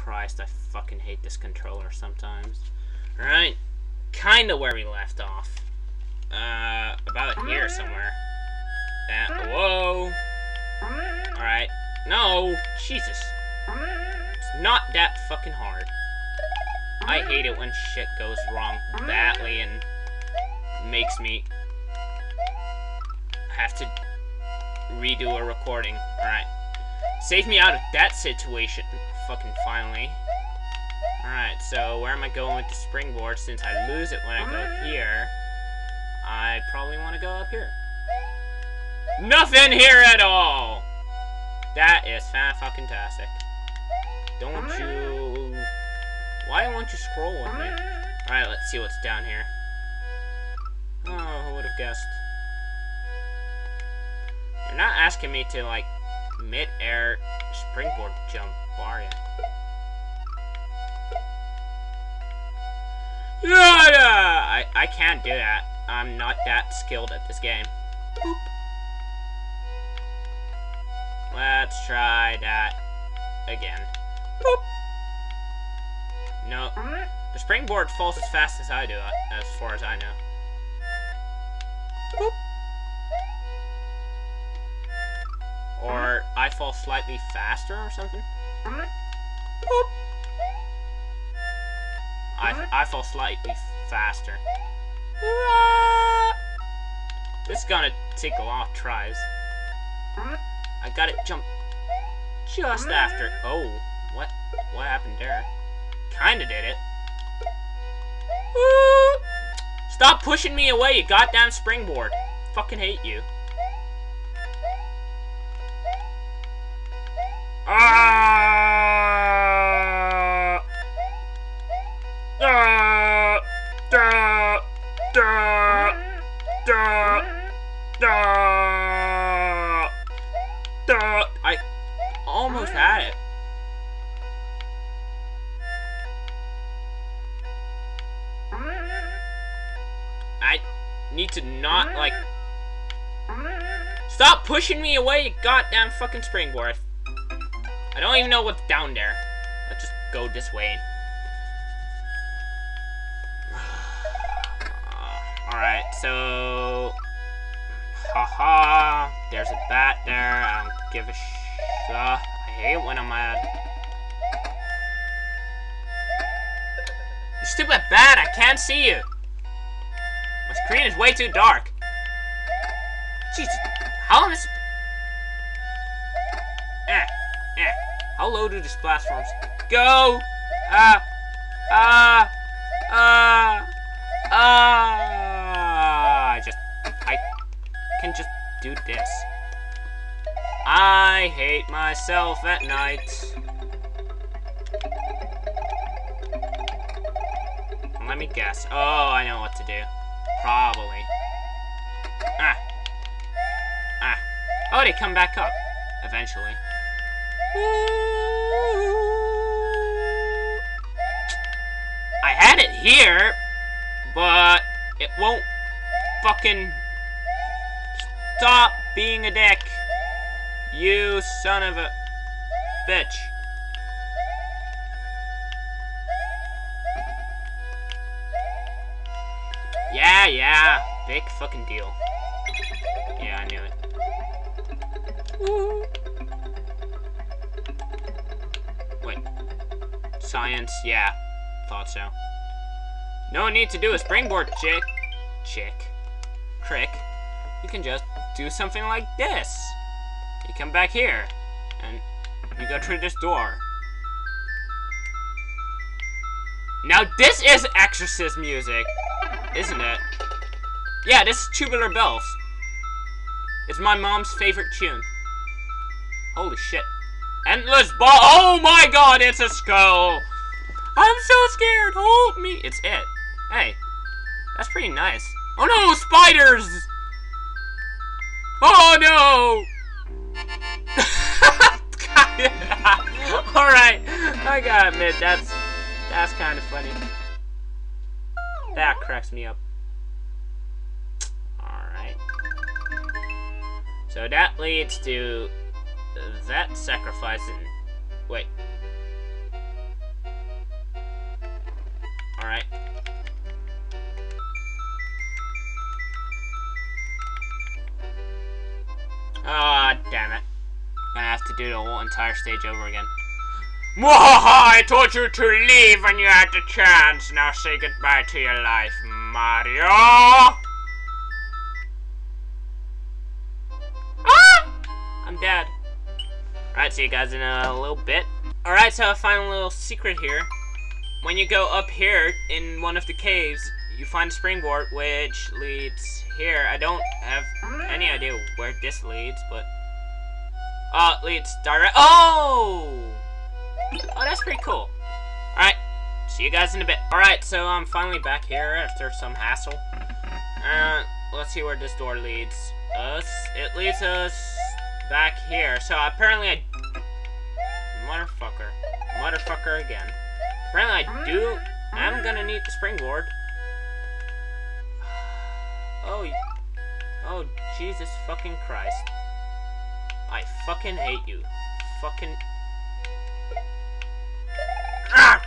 Christ, I fucking hate this controller sometimes. Alright, kinda where we left off. Uh, about here somewhere. That, whoa. Alright. No, Jesus. It's not that fucking hard. I hate it when shit goes wrong badly and makes me have to redo a recording. Alright. Save me out of that situation. Fucking finally. Alright, so where am I going with the springboard? Since I lose it when I go here, I probably want to go up here. Nothing here at all! That is fan-fucking-tastic. Don't you... Why won't you scroll with me? Alright, let's see what's down here. Oh, who would have guessed? You're not asking me to, like, mid-air springboard jump, are you? Yeah, yeah! I, I can't do that. I'm not that skilled at this game. Boop. Let's try that again. Boop. No. The springboard falls as fast as I do, uh, as far as I know. Boop. Or I fall slightly faster or something. Boop. I, I fall slightly faster. This is gonna take a lot of tries. I got it jump just after. Oh, what? What happened there? Kinda did it. Stop pushing me away, you goddamn springboard. Fucking hate you. Ah! Ah! Da! Da! Da! Da! Da! I almost had it. I need to not, like... Stop pushing me away, you goddamn fucking springboard. I don't even know what's down there. Let's just go this way. Alright, so... Haha, -ha. there's a bat there. I don't give a sh... Uh, I hate when I'm mad. You stupid bat, I can't see you. My screen is way too dark. Jesus, Low do these platforms go? Ah, ah, ah, ah. I just, I can just do this. I hate myself at night. Let me guess. Oh, I know what to do. Probably. Ah. Ah. Oh, they come back up. Eventually. I had it here, but it won't fucking stop being a dick. You son of a bitch. Yeah, yeah. Big fucking deal. Yeah, I knew it. Wait. Science, yeah. Thought so. No need to do a springboard, chick. Chick. Crick. You can just do something like this. You come back here, and you go through this door. Now this is Exorcist music, isn't it? Yeah, this is Tubular Bells. It's my mom's favorite tune. Holy shit. Endless ball. Oh my god, it's a skull. Hold me. It's it. Hey, that's pretty nice. Oh no, spiders! Oh no! Alright, I gotta admit, that's, that's kind of funny. That cracks me up. Alright. So that leads to that sacrifice and... Wait. Alright. Ah, oh, damn it. I'm gonna have to do the whole entire stage over again. Mwahaha, I told you to leave when you had the chance. Now say goodbye to your life, Mario. Ah! I'm dead. Alright, see you guys in a little bit. Alright, so a final little secret here. When you go up here in one of the caves, you find a springboard which leads here. I don't have any idea where this leads, but... Uh, leads direct- Oh! Oh, that's pretty cool. Alright, see you guys in a bit. Alright, so I'm finally back here after some hassle. Uh, let's see where this door leads us. It leads us back here. So apparently I... Motherfucker. Motherfucker again. Apparently I do... I'm gonna need the springboard. Oh, oh, Jesus fucking Christ. I fucking hate you. Fucking... Ah!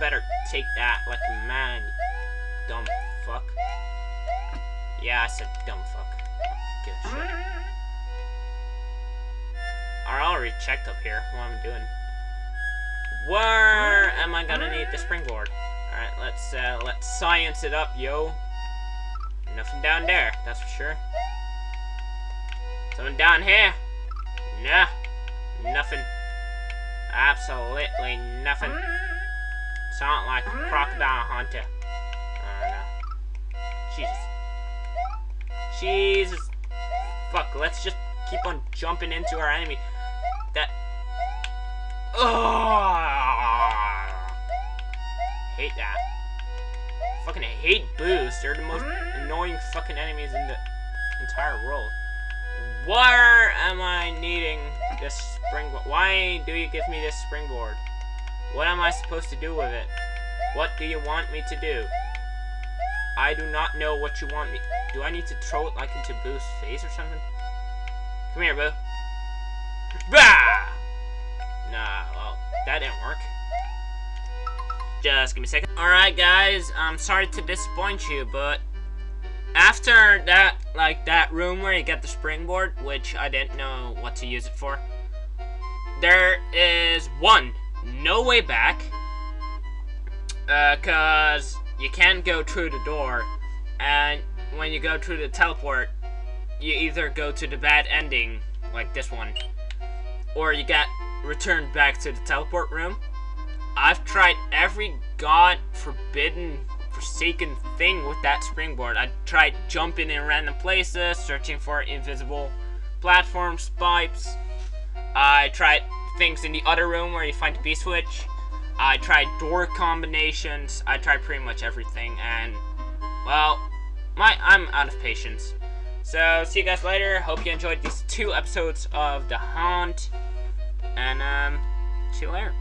Better take that like a man, dumb fuck. Yeah, I said dumb fuck. Give a shit. I already checked up here what I'm doing. Where am I gonna need the springboard? Alright, let's uh, let's science it up, yo. Nothing down there, that's for sure. Something down here? Nah, nothing. Absolutely nothing. Sound like a crocodile hunter. Oh no. Jesus. Jesus. Fuck, let's just keep on jumping into our enemy. That... Oh! Hate that. Fucking hate boos. They're the most annoying fucking enemies in the entire world. Where am I needing this springboard? Why do you give me this springboard? What am I supposed to do with it? What do you want me to do? I do not know what you want me... Do I need to throw it like into Boo's face or something? Come here, Boo. Just give me a second. Alright, guys, I'm sorry to disappoint you, but after that, like, that room where you get the springboard, which I didn't know what to use it for, there is, one, no way back, uh, you can't go through the door, and when you go through the teleport, you either go to the bad ending, like this one, or you get returned back to the teleport room. I've tried every god forbidden forsaken thing with that springboard. I tried jumping in random places, searching for invisible platforms, pipes. I tried things in the other room where you find the B-switch. I tried door combinations. I tried pretty much everything, and, well, my I'm out of patience. So, see you guys later. Hope you enjoyed these two episodes of The Haunt. And, um, see you later.